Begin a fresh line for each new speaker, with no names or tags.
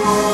Oh.